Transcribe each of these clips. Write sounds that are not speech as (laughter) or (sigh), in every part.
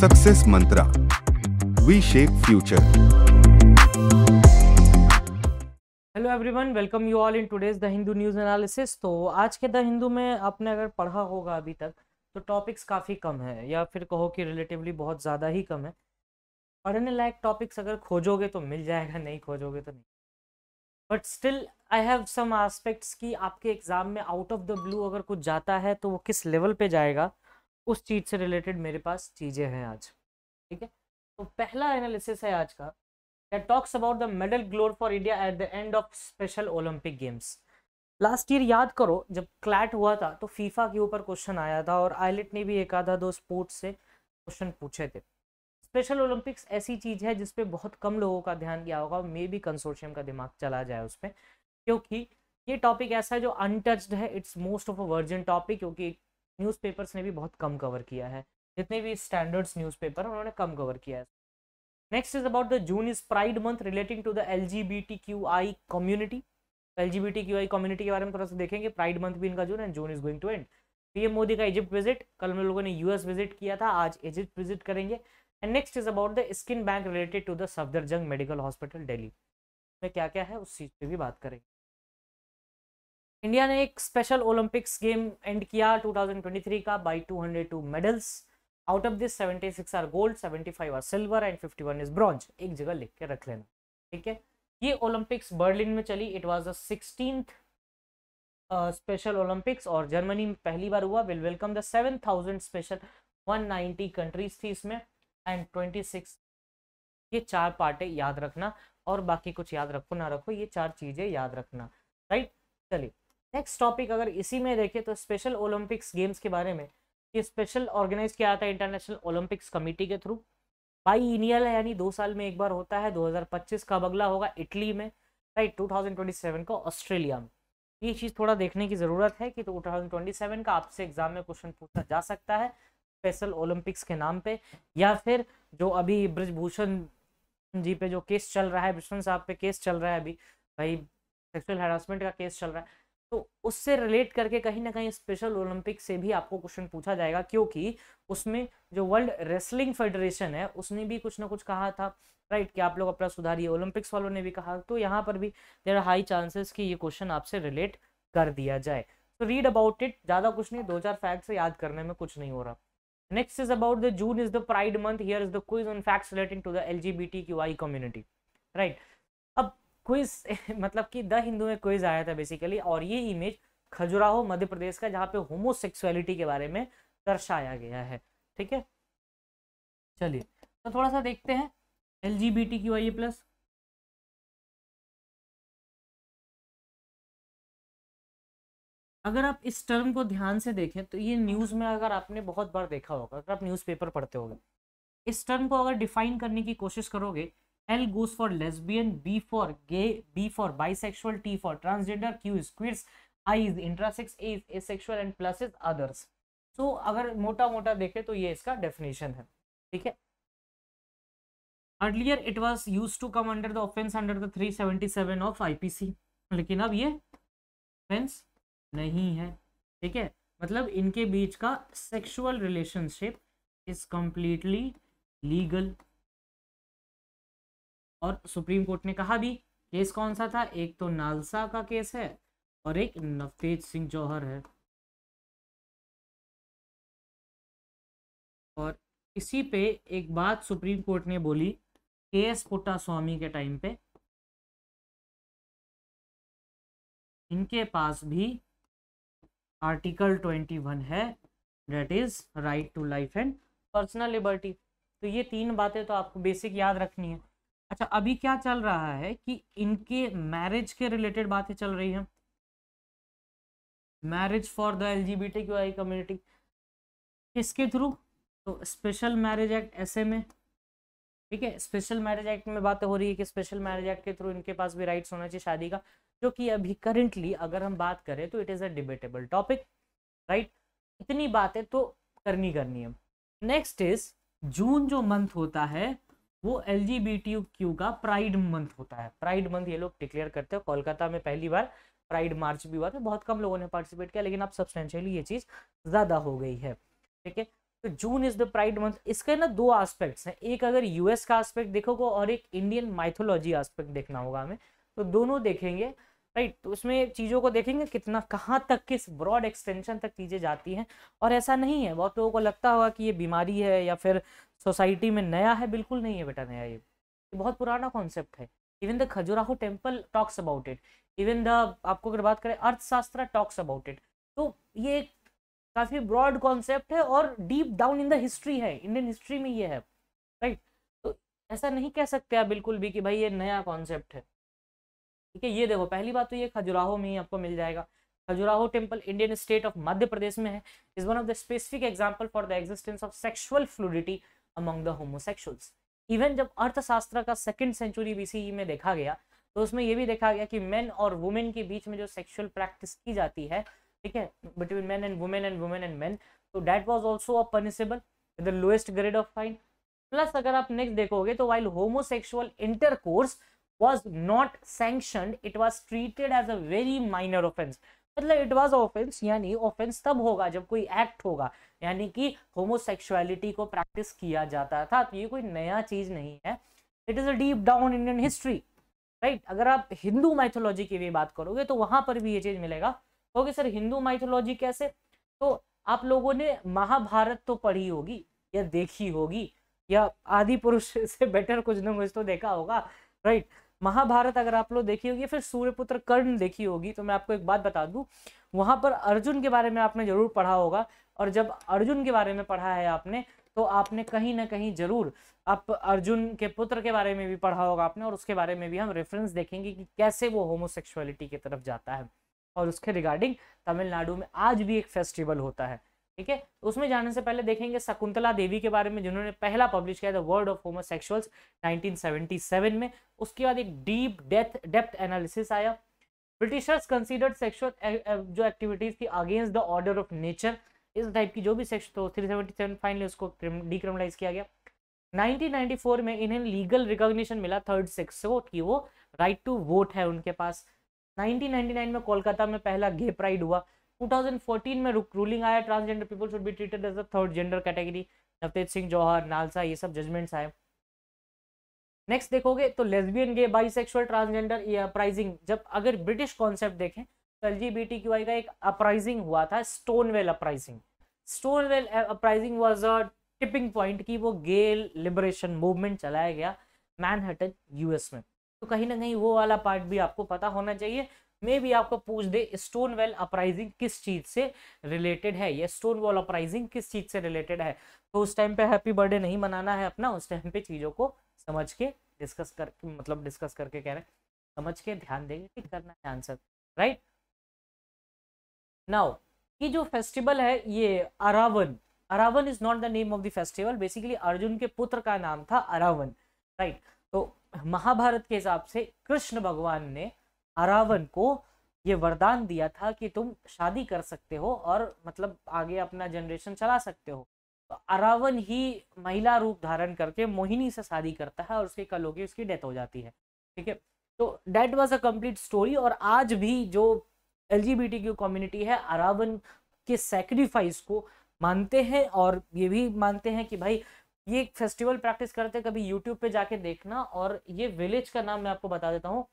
Success mantra we shape future hello everyone welcome you all in today's the Hindu news analysis तो आज के the Hindu में आपने अगर पढ़ा होगा अभी तक तो टॉपिक्स काफ़ी कम है, या फिर कहो कि रिलेटिवली बहुत ज़्यादा ही कम है। पढ़ने लायक टॉपिक्स अगर खोजोगे तो मिल जाएगा, नहीं खोजोगे तो नहीं। But still I have some aspects कि आपके एग्ज़ाम में आउट ऑफ़ द ब्लू अगर कुछ जाता है तो वो किस लेवल पे जाएगा? उस चीज़ से रिलेटेड मेरे पास चीज़ें हैं आज, ठीक है तो पहला एनालिसिस है आज का that talks about the medal glory for India at the end of Special Olympic Games. Last year याद करो, जब क्लैट हुआ था तो फीफा के ऊपर क्वेश्चन आया था और आईलेट ने भी एक आधा दो स्पोर्ट्स से क्वेश्चन पूछे थे स्पेशल ओलंपिक्स ऐसी चीज़ है जिसपे बहुत कम लोगों का ध्यान गया होगा मे बी कंसोर्शियम का दिमाग चला जाए उस पर क्योंकि ये टॉपिक ऐसा है जो अनटच्ड है it's most of a virgin topic क्योंकि न्यूज़पेपर्स ने भी बहुत कम कवर किया है। जितने भी स्टैंडर्ड्स न्यूज़पेपर उन्होंने कम कवर किया है। Next is about the June is Pride Month relating to the LGBTQI community. LGBTQI community के बारे में थोड़ा सा देखेंगे। प्राइड मंथ भी इनका June and June is going to end PM Modi का इजिप्ट विज़िट कल हम लोगों ने यूएस विज़िट किया था, आज इजिप्ट विज़िट करेंगे। And next is about the skin bank related to the Safdarjung medical hospital Delhi में क्या क्या है, उस चीज़ पे भी बात करेंगे। इंडिया ने एक स्पेशल ओलंपिक्स गेम एंड किया 2023 का by 202 medals out of this 76 are gold 75 are silver and 51 is bronze एक जगह लिख के रख लेना, ठीक है? ये ओलंपिक्स बर्लिन में चली. It was the sixteen special Olympics और जर्मनी में पहली बार हुआ. Will welcome the 7000 special 190 countries थी इसमें एंड 26 ये चार पार्टे याद रखना और बाकी कुछ याद रखो ना रखो, ये चार चीज़ें याद रखना राइट चलिए। नेक्स्ट टॉपिक अगर इसी में देखें तो स्पेशल ओलंपिक्स गेम्स के बारे में ये स्पेशल ऑर्गेनाइज किया था इंटरनेशनल ओलंपिक्स कमेटी के थ्रू बाई इनियल है, यानी दो साल में एक बार होता है 2025 का अगला होगा? इटली में राइट 2027 को ऑस्ट्रेलिया में। ये चीज़ थोड़ा देखने की ज़रूरत है कि तो 2027 का आपसे एग्ज़ाम में क्वेश्चन पूछा जा सकता है स्पेशल ओलंपिक्स के नाम पे, या फिर जो अभी ब्रजभूषण जी पे जो केस चल रहा है ब्रिशन साहब पे केस चल रहा है अभी, भाई सेक्सुअल हेरासमेंट का केस चल रहा है। तो उससे रिलेट करके कहीं ना कहीं स्पेशल ओलंपिक से भी आपको क्वेश्चन पूछा जाएगा, क्योंकि उसमें जो वर्ल्ड रेसलिंग फेडरेशन है, उसने भी कुछ ना कुछ कहा था राइट कि आप लोग अपना सुधारिए। ओलंपिक्स वालों ने भी कहा तो यहाँ पर भी देर हाई चांसेस कि ये क्वेश्चन आपसे रिलेट कर दिया जाए। तो रीड अबाउट इट ज़्यादा कुछ नहीं दो चार फैक्ट से याद करने में कुछ नहीं हो रहा। Next is about the June is the pride month here is the quiz on facts relating to the L G B T Q I community right quiz (laughs) मतलब कि द हिंदू में क्विज आया था बेसिकली और ये इमेज खजुराहो, मध्य प्रदेश का, जहाँ पे होमोसेक्सुअलिटी के बारे में दर्शाया गया है। ठीक है? चलिए तो थोड़ा सा देखते हैं। L G B T Q plus अगर आप इस टर्म को ध्यान से देखें तो ये न्यूज़ में अगर आपने बहुत बार देखा होगा, अगर आप न्यूज़पेपर पढ़ते होगे, इस टर्म को अगर डिफाइन करने की कोशिश करोगे L goes for lesbian, B for gay, B for bisexual, T for transgender, Q is queers, I is intersex, A is asexual and plus is others. So अगर मोटा मोटा देखें तो ये इसका डेफिनेशन है। ठीक है? Earlier it was use to come under the offence under the 377 of IPC लेकिन अब ये ऑफेंस नहीं है। ठीक है? मतलब इनके बीच का sexual relationship is completely legal और सुप्रीम कोर्ट ने कहा भी, केस कौन सा था? एक तो नालसा का केस है और एक नवतेज सिंह जौहर है। और इसी पे एक बात सुप्रीम कोर्ट ने बोली के एस स्वामी के टाइम पे। इनके पास भी आर्टिकल ट्वेंटी वन है that is right to life and personal liberty तो ये तीन बातें तो आपको बेसिक याद रखनी है। अच्छा अभी क्या चल रहा है कि इनके मैरिज के रिलेटेड बातें चल रही हैं? Marriage for the L G B T Q I community. किसके थ्रू? तो स्पेशल मैरिज एक्ट ऐसे में। ठीक है, स्पेशल मैरिज एक्ट में बात हो रही है कि स्पेशल मैरिज एक्ट के थ्रू इनके पास भी राइट्स होना चाहिए शादी का, जो कि अभी करेंटली अगर हम बात करें तो it is a debatable topic right इतनी बातें तो करनी करनी है। नेक्स्ट इज़ जून जो मंथ होता है वो एल क्यू का प्राइड मंथ होता है। प्राइड मंथ ये लोग डिक्लेयर करते हैं। कोलकाता में पहली बार प्राइड मार्च भी हुआ था। बहुत कम लोगों ने पार्टिसिपेट किया, लेकिन अब सब्सटेंशियली ये चीज़ ज़्यादा हो गई है। ठीक है? तो June is the pride month इसके ना दो एस्पेक्ट्स हैं। एक अगर यूएस का आस्पेक्ट देखोगे और एक इंडियन माइथोलॉजी आस्पेक्ट देखना होगा हमें तो दोनों देखेंगे। राइट तो उसमें चीज़ों को देखेंगे कितना, कहाँ तक, किस ब्रॉड एक्सटेंशन तक चीज़ें जाती हैं। और ऐसा नहीं है, बहुत लोगों को लगता होगा कि ये बीमारी है या फिर सोसाइटी में नया है, बिल्कुल नहीं है बेटा नया ये। बहुत पुराना कॉन्सेप्ट है। Even the Khajuraho temple talks about it even the आपको अगर बात करें, अर्थशास्त्र टॉक्स अबाउट इट तो ये काफ़ी ब्रॉड कॉन्सेप्ट है और deep down in the history है। इंडियन हिस्ट्री में ये है। राइट तो ऐसा नहीं कह सकते आप बिल्कुल भी कि भाई ये नया कॉन्सेप्ट है। ठीक है? ये देखो, पहली बात तो ये खजुराहो में ही आपको मिल जाएगा। Khajuraho temple Indian state of Madhya Pradesh में है। Is one of the specific example for the existence of sexual fluidity among the homosexuals even जब अर्थशास्त्र का सेकेंड सेंचुरी बीसीई में देखा गया तो उसमें ये भी देखा गया कि मेन और वुमेन के बीच में जो सेक्सुअल प्रैक्टिस की जाती है, ठीक है? Between man and women and women and man तो that was also a punishable the lowest grade of fine plus अगर आप नेक्स्ट देखोगे तो while homosexual intercourse was not sanctioned, it was treated as a very minor offense. मतलब it was offence यानी offence तब होगा जब कोई एक्ट होगा, यानी कि होमोसेक्सुअलिटी को प्रैक्टिस किया जाता था तो ये कोई नया चीज़ नहीं है। It is a deep down Indian history right अगर आप हिंदू माइथोलॉजी की भी बात करोगे तो वहाँ पर भी ये चीज़ मिलेगा। ओके सर हिंदू माइथोलॉजी कैसे? तो आप लोगों ने महाभारत तो पढ़ी होगी, या देखी होगी, या आदि पुरुष (laughs) से बेटर कुछ ना कुछ तो देखा होगा राइट महाभारत अगर आप लोग देखी होगी फिर सूर्यपुत्र कर्ण देखी होगी तो मैं आपको एक बात बता दूँ, वहाँ पर अर्जुन के बारे में आपने ज़रूर पढ़ा होगा, और जब अर्जुन के बारे में पढ़ा है आपने तो आपने कहीं ना कहीं ज़रूर आप अर्जुन के पुत्र के बारे में भी पढ़ा होगा आपने, और उसके बारे में भी हम रेफरेंस देखेंगे कि कैसे वो होमोसेक्सुअलिटी की तरफ़ जाता है। और उसके रिगार्डिंग तमिलनाडु में आज भी एक फेस्टिवल होता है। ठीक है? उसमें जाने से पहले देखेंगे शकुंतला देवी के बारे में, जिन्होंने पहला पब्लिश किया था वर्ड ऑफ़ होमोसेक्सुअल्स 1977 में। उसके बाद एक डीप डेथ डेप्थ एनालिसिस आया। ब्रिटिशर्स कंसीडर्ड सेक्सुअल जो एक्टिविटीज़ थी against the order of nature इस टाइप की जो भी सेक्स तो 377 फाइनली उसको डिक्रिमिनलाइज किया गया। 1994 में इन्हें लीगल रिकॉग्निशन मिला थर्ड सेक्स की वो राइट टू वोट है उनके पास। 1999 में कोलकाता में पहला गे प्राइड हुआ। 2014 में रूलिंग आया transgender people should be treated as a third gender category Navtej Singh Johar NALSA, ये सब जजमेंट्स आए। नेक्स्ट देखोगे तो लेस्बियन गे बाइसेक्सुअल ट्रांसजेंडर ये अपराइजिंग जब अगर ब्रिटिश कॉन्सेप्ट देखें तो एल का एक अपराइजिंग हुआ था Stonewall uprising Stonewall uprising was a tipping point की वो गे लिबरेशन मूवमेंट चलाया गया मैनहटन यूएस में। तो कहीं ना कहीं वो वाला पार्ट भी आपको पता होना चाहिए। मे भी आपको पूछ दे स्टोन वेल अपराइजिंग किस चीज़ से रिलेटेड है? ये स्टोन वॉल अपराइजिंग किस चीज़ से रिलेटेड है? तो उस टाइम पे हैप्पी बर्थडे नहीं मनाना है अपना, उस टाइम पे चीज़ों को समझ के डिस्कस कर मतलब डिस्कस करके कह रहे समझ के ध्यान देंगे ठीक करना है आंसर राइट नाउ ये जो फेस्टिवल है, ये Aravan Aravan is not the name of the festival basically Arjun के पुत्र का नाम था अरावन राइट right? तो महाभारत के हिसाब से कृष्ण भगवान ने अरावन को ये वरदान दिया था कि तुम शादी कर सकते हो और मतलब आगे अपना जनरेशन चला सकते हो। तो अरावन ही महिला रूप धारण करके मोहिनी से शादी करता है और उसके कल होगी उसकी डेथ हो जाती है, ठीक है? तो that was a complete story और आज भी जो एल जी कम्युनिटी है, अरावन के सेक्रीफाइस को मानते हैं और ये भी मानते हैं कि भाई ये फेस्टिवल प्रैक्टिस करते कभी यूट्यूब पे जाके देखना और ये विलेज का नाम मैं आपको बता देता हूँ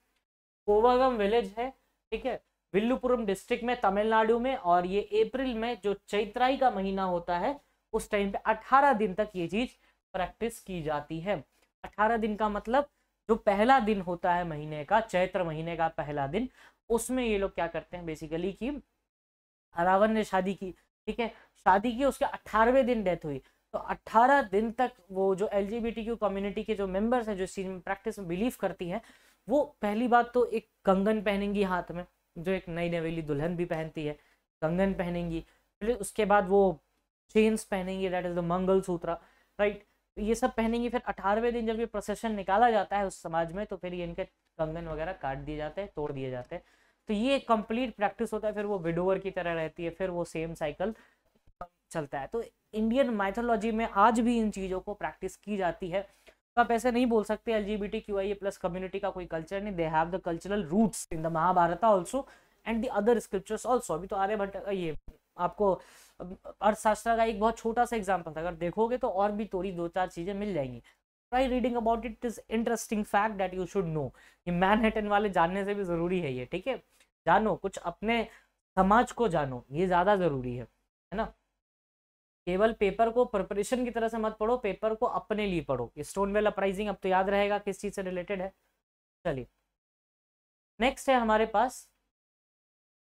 कोवागम विलेज है, ठीक है? विल्लुपुरम डिस्ट्रिक्ट में, तमिलनाडु में और ये अप्रैल में जो चैत्राई का महीना होता है, उस टाइम पे 18 दिन तक ये चीज़ प्रैक्टिस की जाती है। 18 दिन का मतलब जो पहला दिन होता है महीने का, चैत्र महीने का पहला दिन, उसमें ये लोग क्या करते हैं बेसिकली कि रावण ने शादी की, ठीक है? शादी की, उसके अठारहवें दिन डेथ हुई। तो 18 दिन तक वो जो एलजीबीटीक्यू कम्युनिटी के जो मेंबर्स हैं, जो इस चीज़ में प्रैक्टिस में बिलीव करती हैं वो पहली बात तो एक कंगन पहनेंगी हाथ में, जो एक नई नवेली दुल्हन भी पहनती है, कंगन पहनेंगे, फिर उसके बाद वो chains पहनेंगी that is the mangalsutra right ये सब पहनेंगी, फिर अठारहवें दिन जब ये प्रोसेशन निकाला जाता है उस समाज में तो फिर ये इनके कंगन वगैरह काट दिए जाते हैं, तोड़ दिए जाते हैं। तो ये कंप्लीट प्रैक्टिस होता है, फिर वो विडोवर की तरह रहती है, फिर वो सेम साइकिल चलता है। तो इंडियन माइथोलॉजी में आज भी इन चीज़ों को प्रैक्टिस की जाती है। आप ऐसे नहीं बोल सकते L G B T Q I A plus community का कोई कल्चर नहीं. They have the cultural roots in the Mahabharata also and the other scriptures also अभी तो आर्यभट्ट ये आपको अर्थशास्त्र का एक बहुत छोटा सा एग्ज़ाम्पल था। अगर देखोगे तो और भी थोड़ी दो चार चीज़ें मिल जाएँगी। Try reading about it is interesting fact that you should know ये मैनहट्टन वाले जानने से भी ज़रूरी है ये, ठीक है? जानो, कुछ अपने समाज को जानो, ये ज़्यादा ज़रूरी है है ना? केवल पेपर को प्रिपरेशन की तरह से मत पढ़ो, पेपर को अपने लिए पढ़ो। स्टोन वेल अपराइजिंग अब तो याद रहेगा किस चीज़ से रिलेटेड है। चलिए। नेक्स्ट है हमारे पास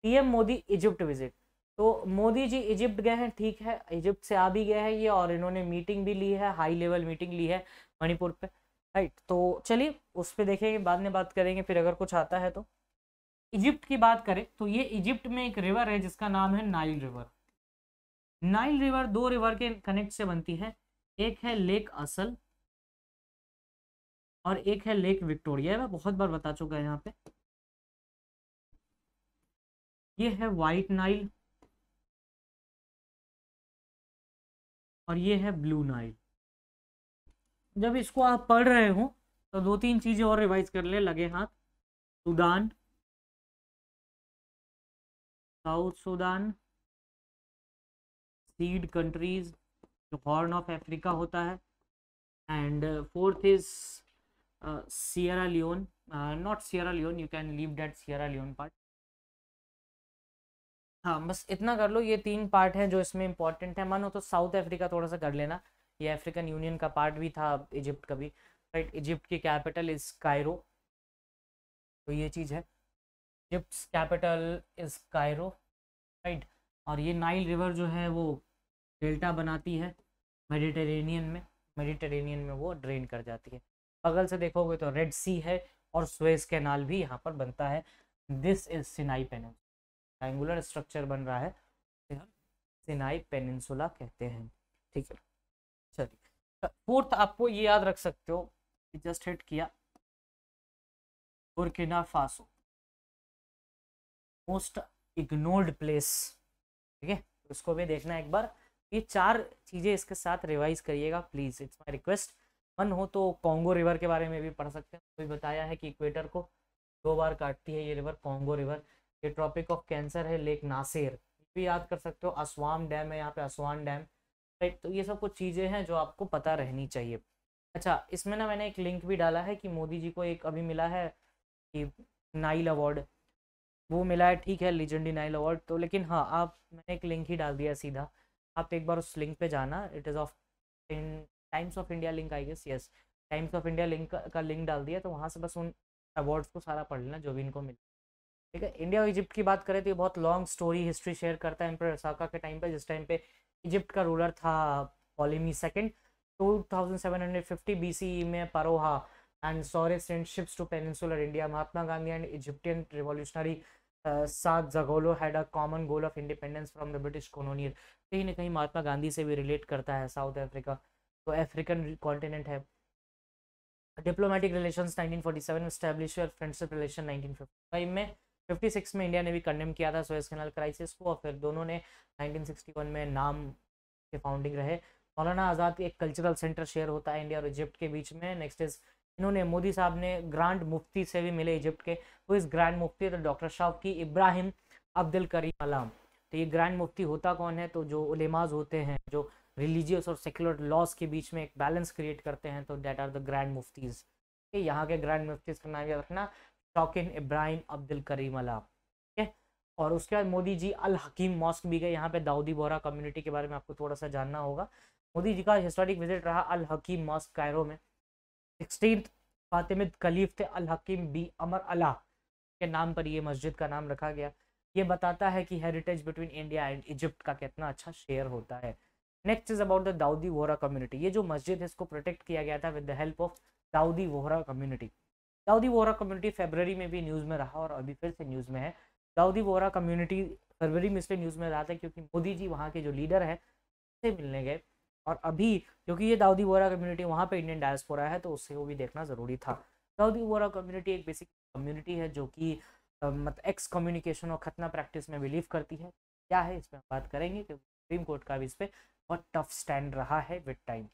पीएम मोदी इजिप्ट विज़िट तो मोदी जी इजिप्ट गए हैं, ठीक है। इजिप्ट से आ भी गए हैं ये और इन्होंने मीटिंग भी ली है हाई लेवल मीटिंग ली है मणिपुर पे। राइट तो चलिए, उस पर देखेंगे, बाद में बात करेंगे, फिर अगर कुछ आता है तो। इजिप्ट की बात करें तो ये इजिप्ट में एक रिवर है जिसका नाम है नाइल रिवर नाइल रिवर दो रिवर के कनेक्ट से बनती है। एक है लेक असल और एक है लेक विक्टोरिया। मैं बहुत बार बता चुका है यहाँ पे। ये है वाइट नाइल और ये है ब्लू नाइल। जब इसको आप पढ़ रहे हो तो दो तीन चीज़ें और रिवाइज कर ले। लगे हाथ। सूडान साउथ सूडान सीड कंट्रीज़ जो हॉर्न ऑफ़ अफ्रीका होता है and fourth is Sierra Leone not Sierra Leone you can leave that Sierra Leone part हाँ बस इतना कर लो, ये तीन पार्ट हैं जो इसमें इंपॉर्टेंट है। मानो तो साउथ अफ्रीका थोड़ा सा कर लेना। ये अफ्रीकन यूनियन का पार्ट भी था इजिप्ट का भी। राइट इजिप्ट की कैपिटल इज़ कायरो तो ये चीज़ है। Egypt capital is Cairo right और ये नाइल रिवर जो है वो डेल्टा बनाती है मेडिटेरेनियन में मेडिटेरेनियन में वो ड्रेन कर जाती है। बगल से देखोगे तो रेड सी है और स्वेज कैनाल भी यहाँ पर बनता है। This is Sinai peninsula triangular structure बन रहा है। हम सिनाई पेनिनसुला कहते हैं। ठीक है। चलिए। फोर्थ आपको ये याद रख सकते हो जस्ट हिट किया। Burkina Faso most ignored place ठीक है? उसको भी देखना एक बार। ये चार चीज़ें इसके साथ रिवाइज करिएगा प्लीज़ इट्स माई रिक्वेस्ट मन हो तो कॉन्गो रिवर के बारे में भी पढ़ सकते हैं। कोई बताया है कि इक्वेटर को दो बार काटती है ये रिवर कॉन्गो रिवर ये ट्रॉपिक ऑफ़ कैंसर है लेक नासिर भी याद कर सकते हो असवाम डैम है यहाँ पे असवान डैम राइट तो ये सब कुछ चीज़ें हैं जो आपको पता रहनी चाहिए। अच्छा इसमें ना मैंने एक लिंक भी डाला है कि मोदी जी को एक अभी मिला है कि नाइल अवार्ड वो मिला है, ठीक है लीजेंडी नाइल अवार्ड तो लेकिन हाँ आप, मैंने एक लिंक ही डाल दिया सीधा। आप एक बार उस लिंक पे जाना it is of in Times of India link I guess yes Times of India link का लिंक डाल दिया तो वहाँ से बस उन अवार्ड्स को सारा पढ़ लेना, जो भी इनको मिले। ठीक है इंडिया और इजिप्ट की बात करें तो ये बहुत लॉन्ग स्टोरी हिस्ट्री शेयर करता है एम्पर साका के टाइम पे, जिस टाइम पे इजिप्ट का रूलर था Ptolemy second two thousand seven hundred fifty B C में pharaoh and Sahure sent ships to peninsular India Mahatma Gandhi and Egyptian revolutionary Saad Zaghloul had a common goal of independence from the British colonial कहीं ना कहीं महात्मा गांधी से भी relate करता है South Africa तो African continent है। Diplomatic relations 1947 establish friendship relation 1955 में। 56 में इंडिया ने भी कंडेम किया था सुएज कैनाल क्राइसिस को और फिर दोनों ने 1961 में नाम के फाउंडिंग रहे। मौलाना आज़ाद एक कल्चरल सेंटर शेयर होता है इंडिया और इजिप्ट के बीच में। नेक्स्ट इज़ इन्होंने मोदी साहब ने ग्रांड मुफ्ती से भी मिले इजिप्ट के वो इस ग्रैंड मुफ्ती तो डॉक्टर शाह की इब्राहिम अब्दुल करीम अलाम तो ये ग्रैंड मुफ्ती होता कौन है? तो जो उलेमाज होते हैं, जो रिलीजियस और सेकुलर लॉज के बीच में एक बैलेंस क्रिएट करते हैं तो डेट आर द ग्रैंड मुफ्तीज ठीक यहाँ के ग्रैंड मुफ्तीज का नाम याद रखना, शौकिन इब्राहिम अब्दुल करीम अला। ठीक है, और उसके बाद मोदी जी अल हकीम मॉस्क भी गए, यहाँ पे दाऊदी बोरा कम्युनिटी के बारे में आपको थोड़ा सा जानना होगा। मोदी जी का हिस्टोरिक विज़िट रहा अल हकीम मॉस्क कायरो में। सिक्सटीन फातिमिद खलीफ थे, अल हकीम बी अमर अला के नाम पर ये मस्जिद का नाम रखा गया। ये बताता है कि heritage between India and Egypt का कितना अच्छा शेयर होता है। Next is about the Dawoodi Vohra community ये जो मस्जिद है, इसको प्रोटेक्ट किया गया था with the help of Dawoodi Vohra community Dawoodi Vohra community February में भी न्यूज़ में रहा और अभी फिर से न्यूज़ में है। दाऊदी वोहरा कम्युनिटी फरवरी में इसलिए न्यूज़ में रहा था क्योंकि मोदी जी वहाँ के जो लीडर है उससे मिलने गए। और अभी, क्योंकि ये दाऊदी वोरा कम्युनिटी वहाँ पे इंडियन डायस्पोरा है तो उससे वो भी देखना ज़रूरी था। दाऊदी वोरा कम्युनिटी एक बेसिक कम्युनिटी है, जो कि मतलब एक्स कम्युनिकेशन और खतना प्रैक्टिस में बिलीव करती है। क्या है, इस पर बात करेंगे, क्योंकि सुप्रीम कोर्ट का भी इस पर बहुत टफ स्टैंड रहा है with time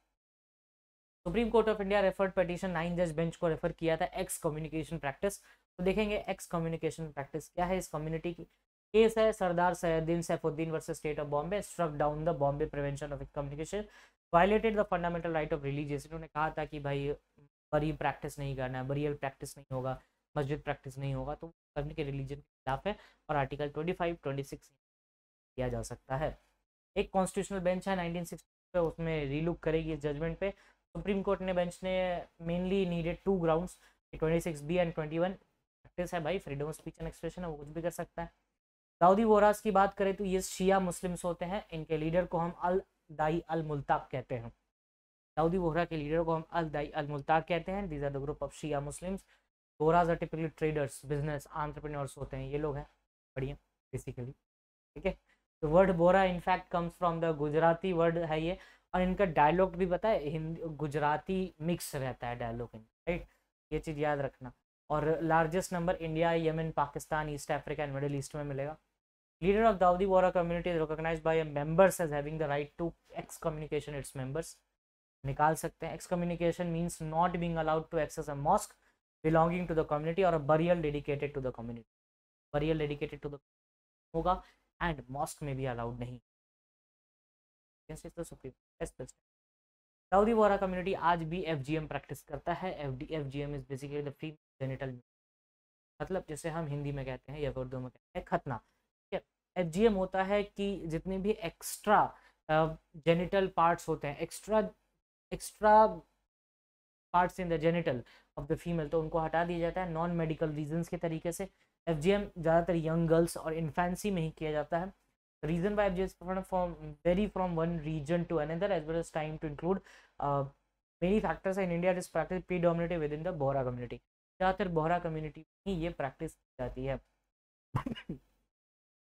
supreme court of India referred petition nine जज बेंच को रेफर किया था एक्स कम्युनिकेशन प्रैक्टिस तो देखेंगे एक्स कम्युनिकेशन प्रैक्टिस क्या है इस कम्युनिटी की? केस है Sardar Syedna Saifuddin versus state of Bombay struck down the Bombay prevention of communication violated the fundamental right of religious इन्होंने कहा था कि भाई बरी प्रैक्टिस नहीं करना है बरियल प्रैक्टिस नहीं होगा, मस्जिद प्रैक्टिस नहीं होगा तो करने के रिलीजन के खिलाफ है और आर्टिकल ट्वेंटी फाइव ट्वेंटी किया जा सकता है। एक कॉन्स्टिट्यूशनल बेंच है नाइनटीन पे उसमें रीलुक करेगी इस जजमेंट पे। सुप्रीम कोर्ट ने बेंच ने mainly needed two grounds twenty six B and twenty one practice है भाई freedom of speech and expression है, वो कुछ भी कर सकता है। दाऊदी वोरास की बात करें तो ये शिया मुस्लिम्स होते हैं। इनके लीडर को हम अल दाई अल मुल्ताक कहते हैं। दाऊदी वोहरा के लीडर को हम अल दाई अल मुल्ताक कहते हैं। These are the group of Shia Muslims Bohras are typically traders business entrepreneurs होते हैं। ये लोग हैं। बढ़िया बेसिकली ठीक है? तो word Bora in fact comes from the Gujarati word है ये। और इनका डायलॉग भी पता है, हिंदी, गुजराती मिक्स रहता है डायलॉग इन राइट ये चीज़ याद रखना। और largest number India Yemen Pakistan east Africa and middle east में मिलेगा। Leader of Dawoodi Vora community recognise by members as having the right to excommunication its members निकाल सकते हैं। Excommunication means not being allowed to access a mosque belonging to the community और burial dedicated to the community burial dedicated to the होगा and mosque में भी allowed नहीं Saudi Vora community आज भी एफ़ जी एम प्रैक्टिस करता है। F D F G M is basically the free genital मतलब जैसे हम हिंदी में कहते हैं या उर्दू में कहते हैं, खतना। ठीक है एफ़ जी एम होता है कि जितने भी एक्स्ट्रा जेनिटल पार्ट्स होते हैं extra extra parts in the genital of the female तो उनको हटा दिया जाता है नॉन मेडिकल रीजंस के तरीके से। FGM ज़्यादातर यंग गर्ल्स और इन्फेंसी में ही किया जाता है। Reason why F G from vary from one region to another as well as time to include many factors in India this practice predominative within the Bohra community ज़्यादातर Bohra community ही ये practice की जाती है।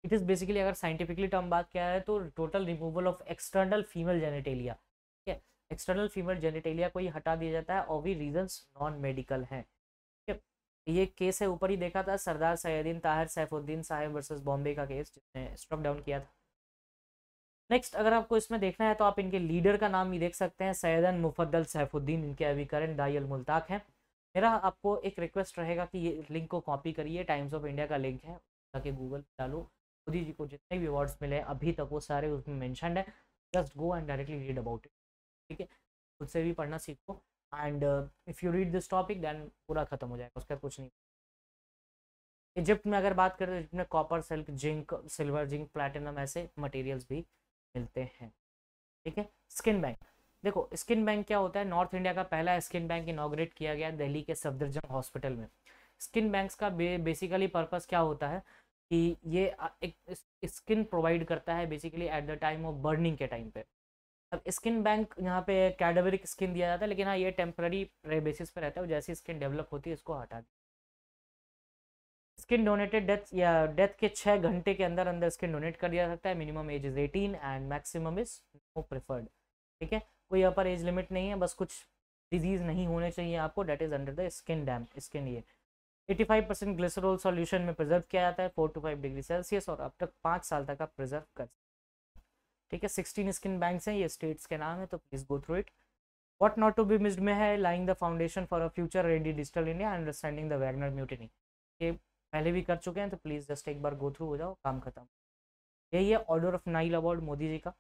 इट इज़ बेसिकली अगर scientifically term बात किया है तो total removal of external female genitalia ठीक है एक्सटर्नल फीमेल जेनेटेलिया को ही हटा दिया जाता है। और भी रीजंस नॉन मेडिकल हैं ये केस है, ऊपर ही देखा था, सरदार सैयदीन ताहिर सैफुद्दीन साहेब वर्सेस बॉम्बे का केस जिसने स्ट्रक डाउन किया था। नेक्स्ट अगर आपको इसमें देखना है तो आप इनके लीडर का नाम भी देख सकते हैं। सैदन मुफद्दल सैफुद्दीन, इनके अभी करंट दाइल मुल्ताक हैं। मेरा आपको एक रिक्वेस्ट रहेगा कि ये लिंक को कॉपी करिए। टाइम्स ऑफ़ इंडिया का लिंक है ताकि गूगल डालो। मोदी जी को जितने भी अवार्ड्स मिले हैं अभी तक वो सारे उसमें मैंशन है। Just go and directly read about it ठीक है? खुद से भी पढ़ना सीखो। And if you read this topic then पूरा ख़त्म हो जाएगा उसका कुछ नहीं। इजिप्ट में अगर बात करें तो इजिप्ट में copper silk zinc silver zinc platinum ऐसे मटेरियल्स भी मिलते हैं ठीक है? स्किन बैंक देखो स्किन बैंक क्या होता है? नॉर्थ इंडिया का पहला स्किन बैंक इनाग्रेट किया गया दिल्ली के सफदरजंग हॉस्पिटल में। स्किन बैंक्स का बे, बेसिकली पर्पस क्या होता है? कि ये एक स्किन प्रोवाइड करता है basically at the time of burning के टाइम पे। अब स्किन बैंक यहाँ पे कैडेवरिक स्किन दिया जाता है, लेकिन हाँ ये टेम्प्ररी बेसिस पे रहता है जैसी स्किन डेवलप होती है, इसको हटा दी स्किन डोनेटेड डेथ या डेथ के छः घंटे के अंदर अंदर स्किन डोनेट कर दिया सकता है। Minimum age is eighteen and maximum is no preferred ठीक है? कोई अपर एज लिमिट नहीं है, बस कुछ डिज़ीज़ नहीं होने चाहिए आपको date is under the skin dam skin ये। 85 परसेंट ग्लिसरोल सॉल्यूशन में प्रिजर्व किया जाता है, four to five degree Celsius और अब तक पाँच साल तक आप प्रिजर्व कर ठीक है, सिक्सटीन स्किन बैंक्स हैं, ये स्टेट्स के नाम है तो please go through it what not to be missed में है lying the foundation for a future ready digital India understanding the Wagner mutiny ये पहले भी कर चुके हैं तो प्लीज़ जस्ट एक बार गो थ्रू हो जाओ, काम खत्म। यही है order of Nile award Modi ji का।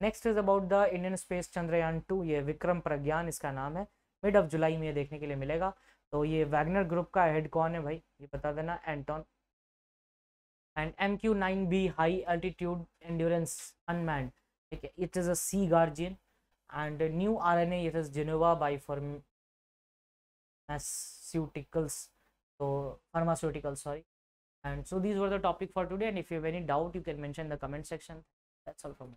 Next is about the Indian space Chandrayaan two ये विक्रम प्रज्ञान इसका नाम है। मिड ऑफ़ जुलाई में ये देखने के लिए मिलेगा। तो ये वैगनर ग्रुप का हेड कौन है भाई? ये बता देना Anton and M Q nine B high altitude endurance unman ठीक है it is a sea guardian and new R N eight is Gennova bio pharmaceuticals तो pharmaceutical sorry and so this were the topic for today and if you any doubt you can mention comment section that's all for me